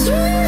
It's.